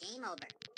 Game over.